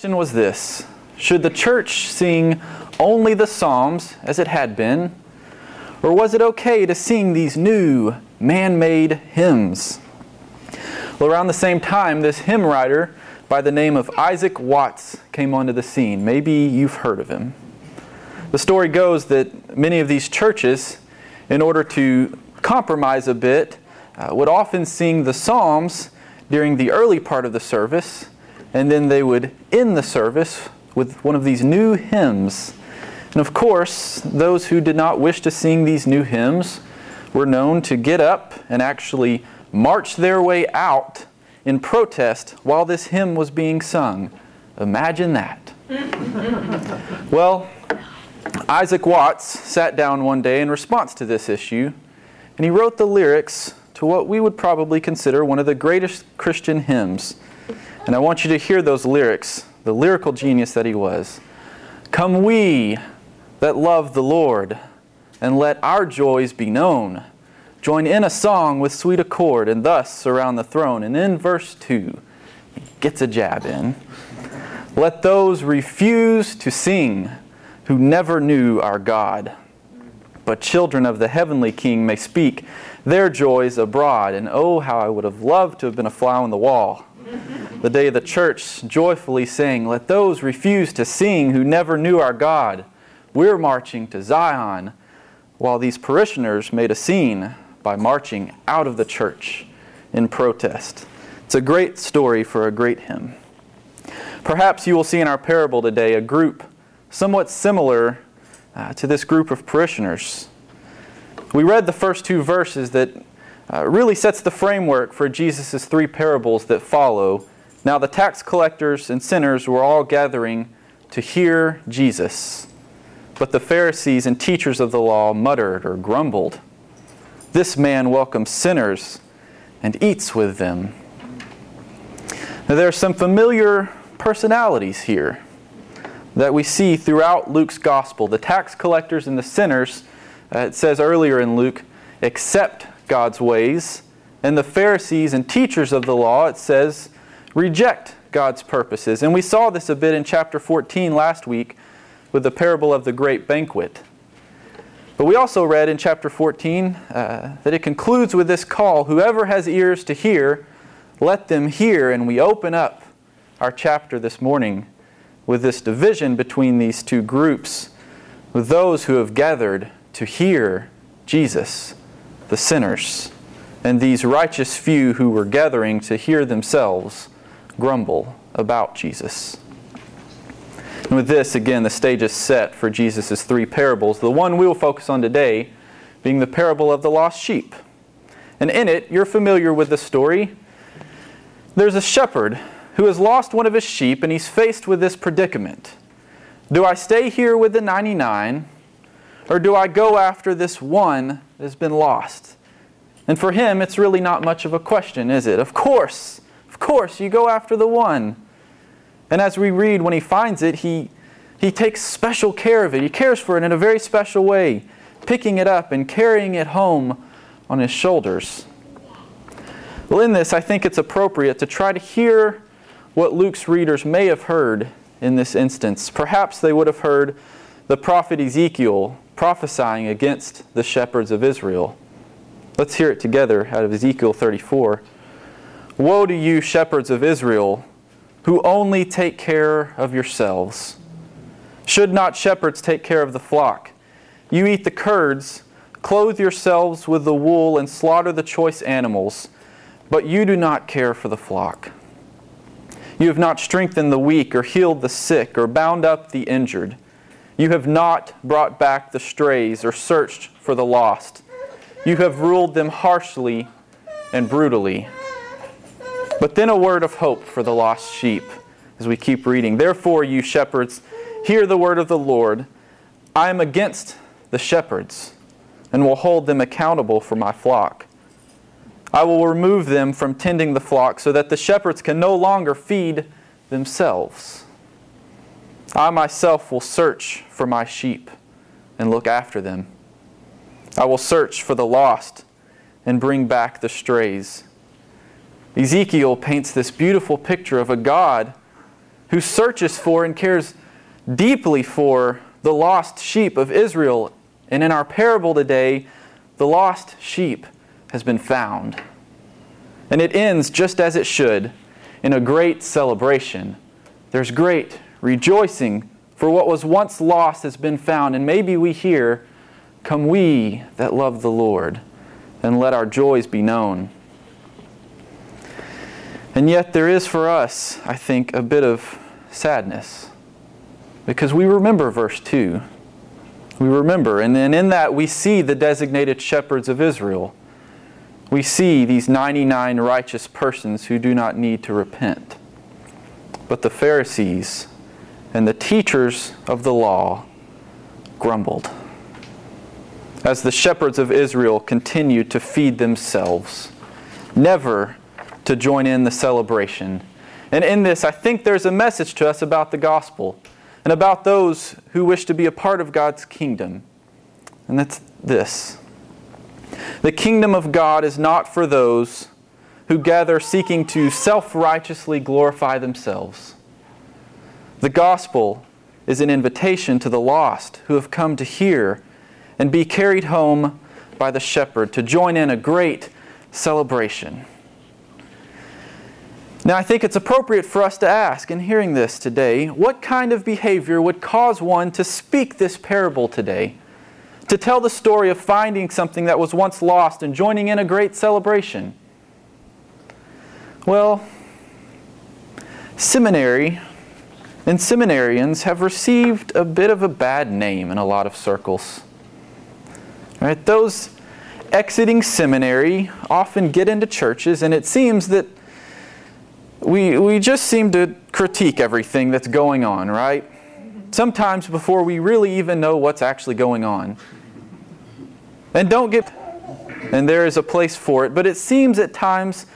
question was this Should the church sing only the Psalms as it had been? Or was it okay to sing these new man made hymns? Well, around the same time, this hymn writer by the name of Isaac Watts came onto the scene. Maybe you've heard of him. The story goes that many of these churches, in order to compromise a bit, uh, would often sing the Psalms during the early part of the service and then they would end the service with one of these new hymns. And of course, those who did not wish to sing these new hymns were known to get up and actually march their way out in protest while this hymn was being sung. Imagine that. well, Isaac Watts sat down one day in response to this issue, and he wrote the lyrics to what we would probably consider one of the greatest Christian hymns and I want you to hear those lyrics, the lyrical genius that he was. Come we that love the Lord, and let our joys be known. Join in a song with sweet accord, and thus surround the throne. And in verse 2, he gets a jab in. Let those refuse to sing who never knew our God. But children of the heavenly King may speak their joys abroad. And oh, how I would have loved to have been a fly on the wall the day the church joyfully sang, Let those refuse to sing who never knew our God. We're marching to Zion, while these parishioners made a scene by marching out of the church in protest. It's a great story for a great hymn. Perhaps you will see in our parable today a group somewhat similar uh, to this group of parishioners. We read the first two verses that uh, really sets the framework for Jesus' three parables that follow. Now, the tax collectors and sinners were all gathering to hear Jesus, but the Pharisees and teachers of the law muttered or grumbled. This man welcomes sinners and eats with them. Now, there are some familiar personalities here that we see throughout Luke's gospel. The tax collectors and the sinners, uh, it says earlier in Luke, accept God's ways, and the Pharisees and teachers of the law, it says, reject God's purposes. And we saw this a bit in chapter 14 last week with the parable of the great banquet. But we also read in chapter 14 uh, that it concludes with this call Whoever has ears to hear, let them hear. And we open up our chapter this morning with this division between these two groups, with those who have gathered to hear Jesus the sinners, and these righteous few who were gathering to hear themselves grumble about Jesus. And with this, again, the stage is set for Jesus' three parables. The one we will focus on today being the parable of the lost sheep. And in it, you're familiar with the story. There's a shepherd who has lost one of his sheep, and he's faced with this predicament Do I stay here with the 99, or do I go after this one that has been lost. And for him, it's really not much of a question, is it? Of course, of course, you go after the one. And as we read, when he finds it, he, he takes special care of it. He cares for it in a very special way, picking it up and carrying it home on his shoulders. Well, in this, I think it's appropriate to try to hear what Luke's readers may have heard in this instance. Perhaps they would have heard the prophet Ezekiel prophesying against the shepherds of Israel. Let's hear it together out of Ezekiel 34. Woe to you, shepherds of Israel, who only take care of yourselves. Should not shepherds take care of the flock? You eat the curds, clothe yourselves with the wool, and slaughter the choice animals, but you do not care for the flock. You have not strengthened the weak, or healed the sick, or bound up the injured. You have not brought back the strays or searched for the lost. You have ruled them harshly and brutally. But then a word of hope for the lost sheep as we keep reading. Therefore, you shepherds, hear the word of the Lord. I am against the shepherds and will hold them accountable for my flock. I will remove them from tending the flock so that the shepherds can no longer feed themselves. I myself will search for my sheep and look after them. I will search for the lost and bring back the strays. Ezekiel paints this beautiful picture of a God who searches for and cares deeply for the lost sheep of Israel. And in our parable today, the lost sheep has been found. And it ends just as it should in a great celebration. There's great rejoicing for what was once lost has been found. And maybe we hear, Come we that love the Lord, and let our joys be known. And yet, there is for us, I think, a bit of sadness because we remember verse 2. We remember, and then in that we see the designated shepherds of Israel. We see these 99 righteous persons who do not need to repent. But the Pharisees and the teachers of the law grumbled as the shepherds of Israel continued to feed themselves, never to join in the celebration. And in this, I think there's a message to us about the gospel and about those who wish to be a part of God's kingdom. And that's this The kingdom of God is not for those who gather seeking to self righteously glorify themselves. The gospel is an invitation to the lost who have come to hear and be carried home by the shepherd to join in a great celebration. Now, I think it's appropriate for us to ask, in hearing this today, what kind of behavior would cause one to speak this parable today? To tell the story of finding something that was once lost and joining in a great celebration? Well, seminary and seminarians have received a bit of a bad name in a lot of circles. Right? Those exiting seminary often get into churches, and it seems that we, we just seem to critique everything that's going on, right? Sometimes before we really even know what's actually going on. And don't get, and there is a place for it, but it seems at times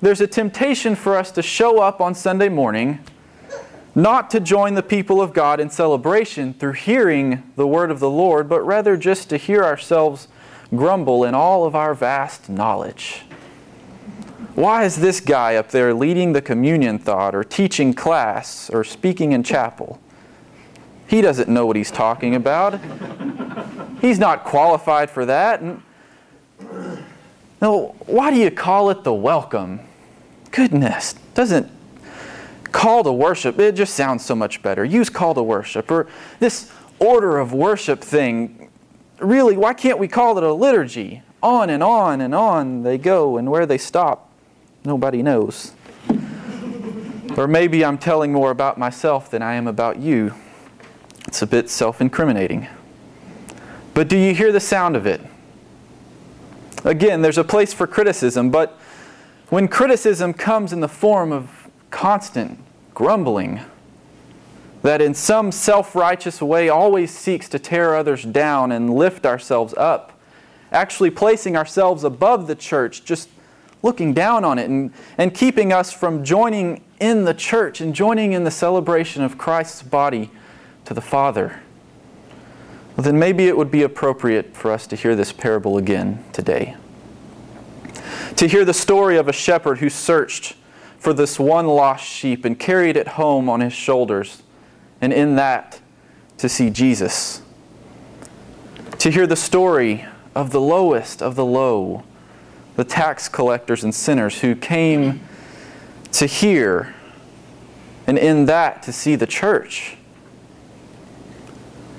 there's a temptation for us to show up on Sunday morning, not to join the people of God in celebration through hearing the word of the Lord, but rather just to hear ourselves grumble in all of our vast knowledge. Why is this guy up there leading the communion thought or teaching class or speaking in chapel? He doesn't know what he's talking about. He's not qualified for that. No, why do you call it the welcome? Goodness, doesn't call to worship, it just sounds so much better. Use call to worship or this order of worship thing. Really, why can't we call it a liturgy? On and on and on they go, and where they stop Nobody knows. or maybe I'm telling more about myself than I am about you. It's a bit self incriminating. But do you hear the sound of it? Again, there's a place for criticism, but when criticism comes in the form of constant grumbling, that in some self righteous way always seeks to tear others down and lift ourselves up, actually placing ourselves above the church, just looking down on it and, and keeping us from joining in the church and joining in the celebration of Christ's body to the Father, well, then maybe it would be appropriate for us to hear this parable again today. To hear the story of a shepherd who searched for this one lost sheep and carried it home on his shoulders, and in that, to see Jesus. To hear the story of the lowest of the low the tax collectors and sinners who came to hear, and in that to see the church.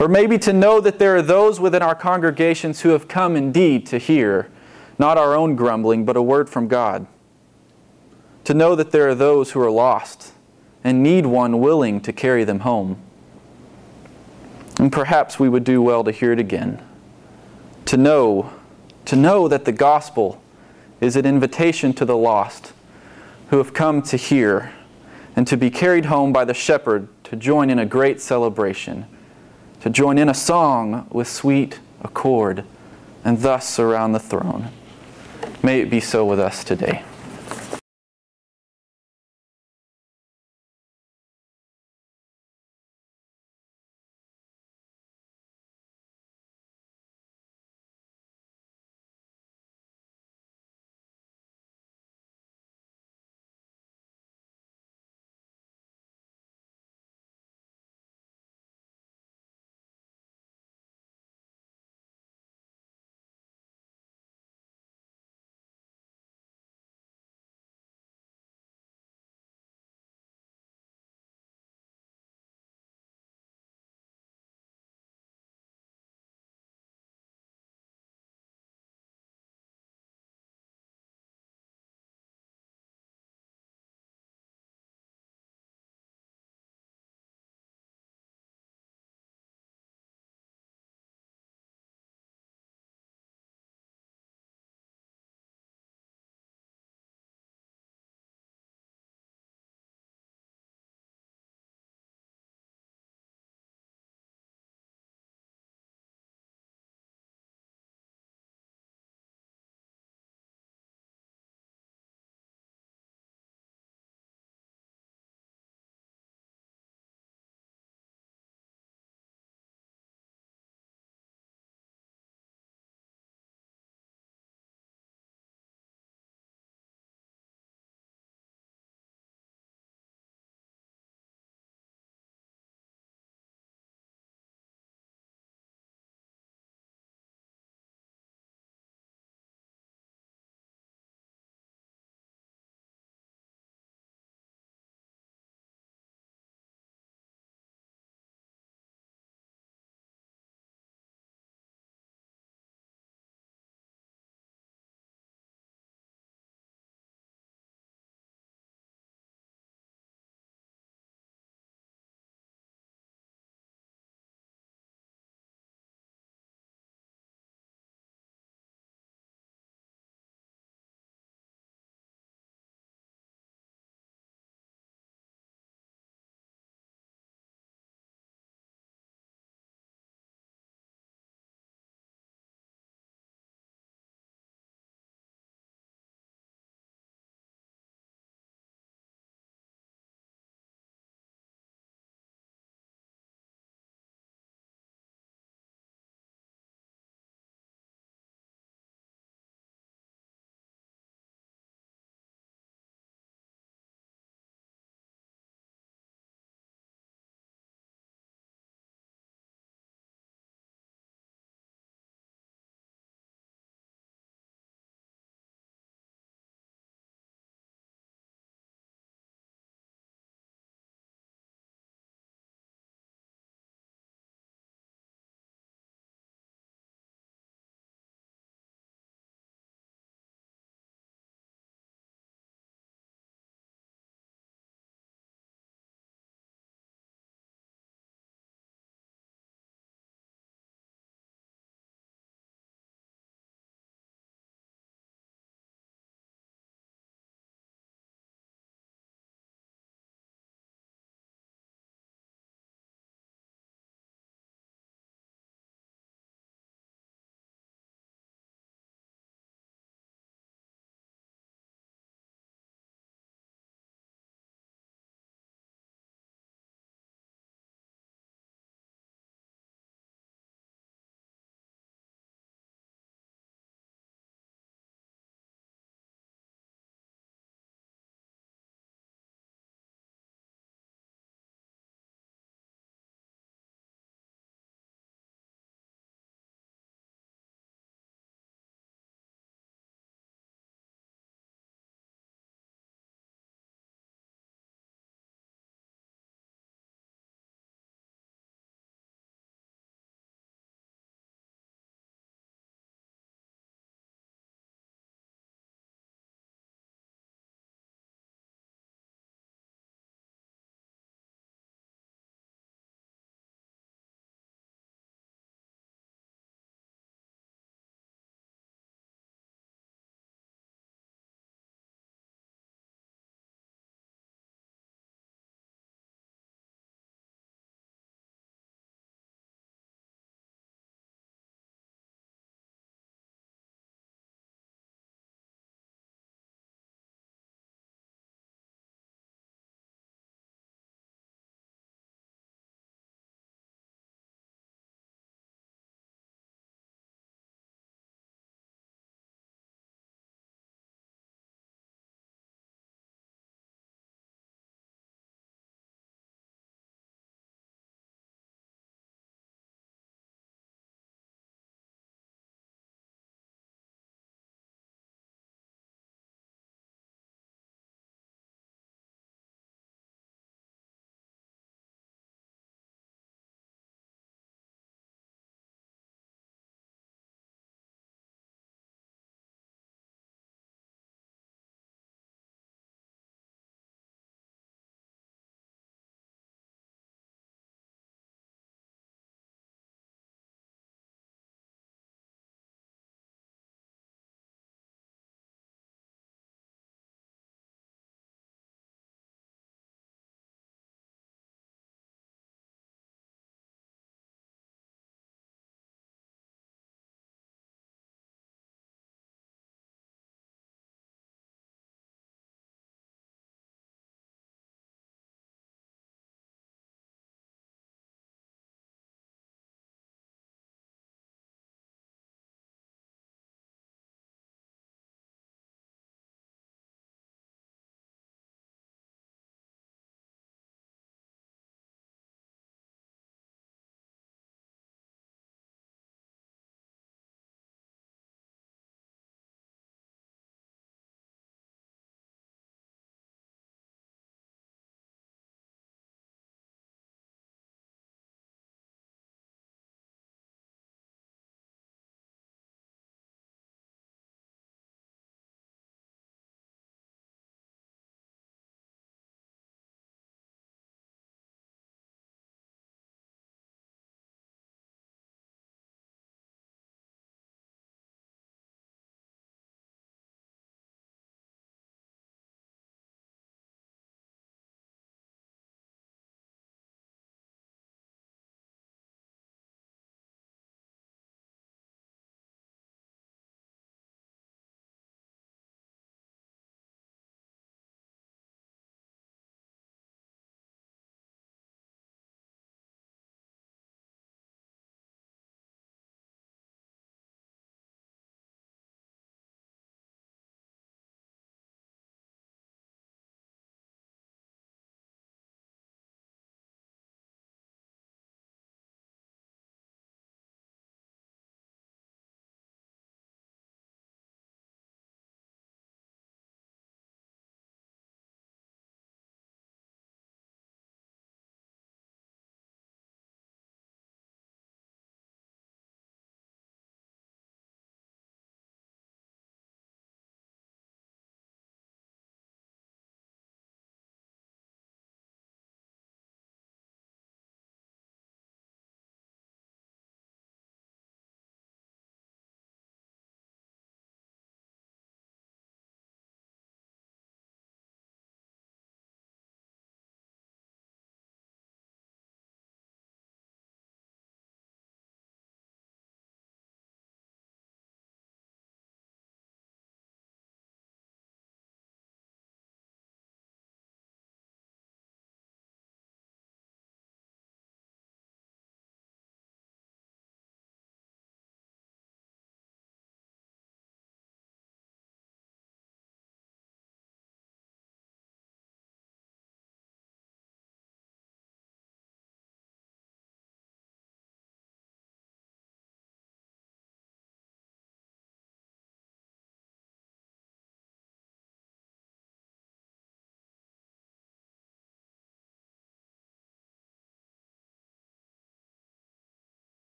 Or maybe to know that there are those within our congregations who have come indeed to hear, not our own grumbling, but a word from God. To know that there are those who are lost and need one willing to carry them home. And perhaps we would do well to hear it again. To know, to know that the gospel is an invitation to the lost who have come to hear and to be carried home by the shepherd to join in a great celebration, to join in a song with sweet accord, and thus surround the throne. May it be so with us today.